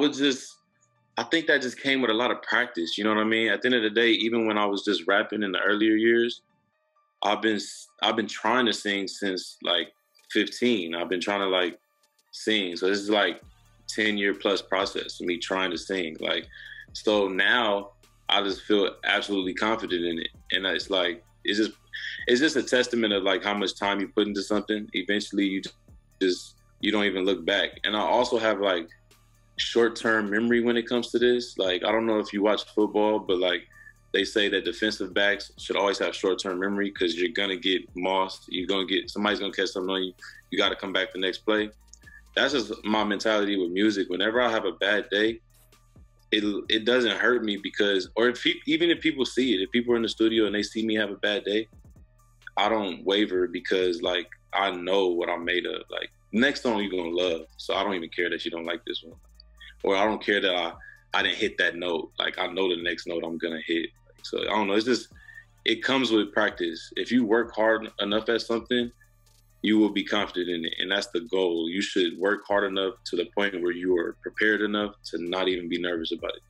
would just I think that just came with a lot of practice. You know what I mean? At the end of the day, even when I was just rapping in the earlier years, I've been I've been trying to sing since like 15. I've been trying to like sing. So this is like 10 year plus process of me trying to sing. Like so now I just feel absolutely confident in it. And it's like it's just it's just a testament of like how much time you put into something. Eventually you just you don't even look back. And I also have like short term memory when it comes to this. Like I don't know if you watch football, but like they say that defensive backs should always have short term memory because you're gonna get mossed. You're gonna get somebody's gonna catch something on you. You got to come back the next play. That's just my mentality with music. Whenever I have a bad day, it it doesn't hurt me because, or if even if people see it, if people are in the studio and they see me have a bad day, I don't waver because like I know what I'm made of. Like next song you're gonna love, so I don't even care that you don't like this one, or I don't care that I I didn't hit that note. Like I know the next note I'm gonna hit. So I don't know. It's just it comes with practice. If you work hard enough at something, you will be confident in it, and that's the goal. You should work hard enough to the point where you are prepared enough to not even be nervous about it.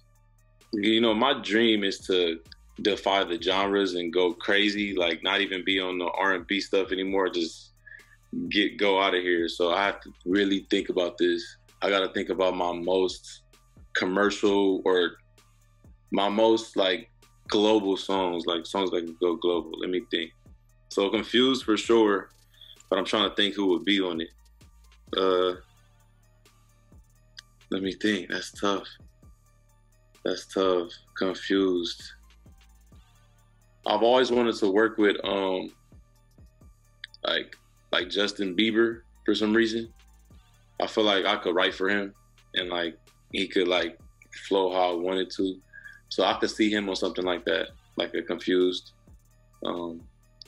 You know, my dream is to defy the genres and go crazy, like not even be on the R and B stuff anymore. Just get go out of here. So I have to really think about this. I got to think about my most commercial or my most like global songs, like songs that can go global. Let me think. So confused for sure, but I'm trying to think who would be on it. Uh, let me think. That's tough. That's tough. Confused. I've always wanted to work with um like like Justin Bieber for some reason. I feel like I could write for him and like he could like flow how I wanted to. So I could see him on something like that, like a confused. Um,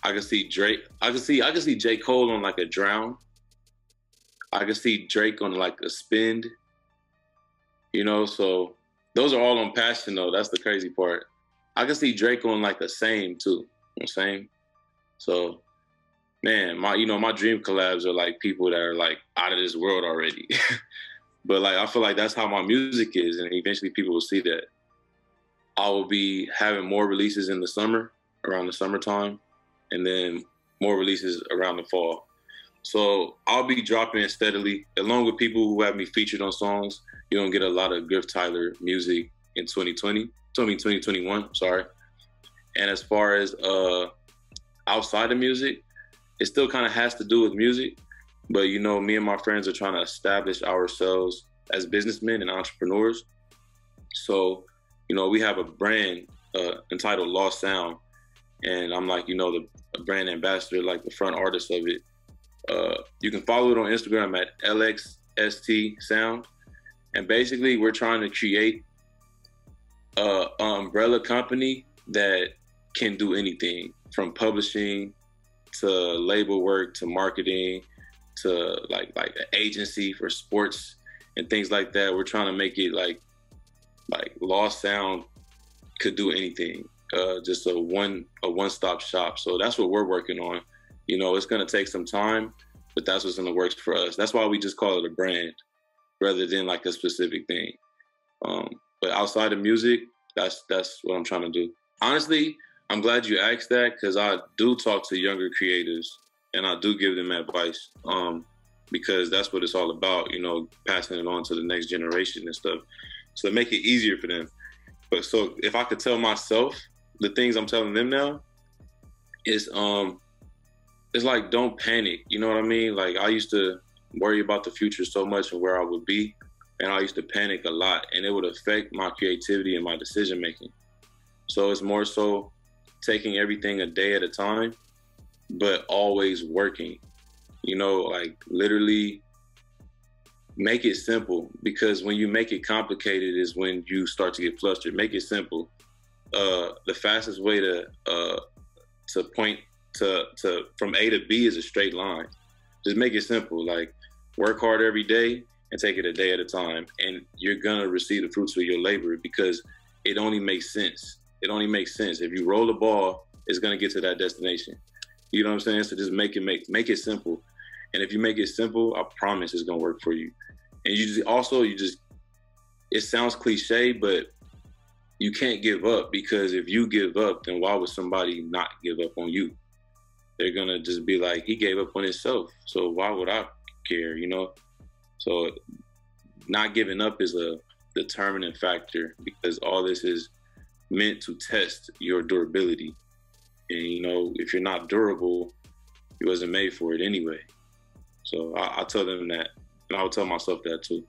I could see Drake. I could see I could see J Cole on like a drown. I could see Drake on like a spend. You know, so those are all on passion though. That's the crazy part. I could see Drake on like a same too. You know same. So man, my you know, my dream collabs are like people that are like out of this world already. but like I feel like that's how my music is, and eventually people will see that. I will be having more releases in the summer, around the summertime, and then more releases around the fall. So I'll be dropping steadily, along with people who have me featured on songs. You're gonna get a lot of Griff Tyler music in 2020, 2021, sorry. And as far as uh, outside of music, it still kind of has to do with music. But you know, me and my friends are trying to establish ourselves as businessmen and entrepreneurs. So, you know, we have a brand uh, entitled Lost Sound, and I'm like, you know, the brand ambassador, like the front artist of it. Uh, you can follow it on Instagram at LXST Sound, and basically, we're trying to create a, a umbrella company that can do anything from publishing to label work to marketing to like like an agency for sports and things like that. We're trying to make it like like Lost Sound could do anything. Uh, just a one a one stop shop. So that's what we're working on. You know, it's gonna take some time, but that's what's in the works for us. That's why we just call it a brand rather than like a specific thing. Um, but outside of music, that's that's what I'm trying to do. Honestly, I'm glad you asked that because I do talk to younger creators and I do give them advice um, because that's what it's all about, you know, passing it on to the next generation and stuff. So make it easier for them. But so if I could tell myself the things I'm telling them now, it's um, it's like don't panic. You know what I mean? Like I used to worry about the future so much and where I would be, and I used to panic a lot, and it would affect my creativity and my decision making. So it's more so taking everything a day at a time but always working. You know, like literally make it simple because when you make it complicated is when you start to get flustered. Make it simple. Uh, the fastest way to uh, to point to to from A to B is a straight line. Just make it simple. Like work hard every day and take it a day at a time, and you're gonna receive the fruits of your labor because it only makes sense. It only makes sense. If you roll the ball, it's gonna get to that destination. You know what I'm saying? So just make it make make it simple. And if you make it simple, I promise it's gonna work for you. And you just also you just it sounds cliche, but you can't give up because if you give up, then why would somebody not give up on you? They're gonna just be like, he gave up on himself, so why would I care? You know. So not giving up is a determining factor because all this is meant to test your durability. And you know, if you're not durable, you wasn't made for it anyway. So I, I tell them that, and I would tell myself that too.